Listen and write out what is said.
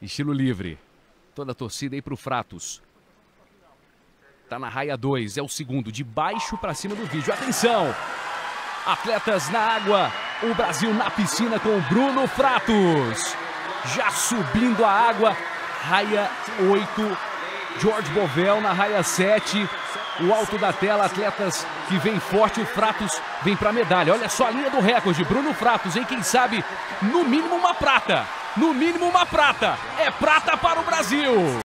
Estilo livre. Toda a torcida aí pro Fratos. Tá na raia 2, é o segundo, de baixo para cima do vídeo. Atenção! Atletas na água, o Brasil na piscina com o Bruno Fratos. Já subindo a água, raia 8, George Bovel na raia 7. O alto da tela, atletas que vem forte, o Fratos vem para medalha. Olha só a linha do recorde, Bruno Fratos, hein? Quem sabe, no mínimo uma prata. No mínimo uma prata. É prata para o Brasil.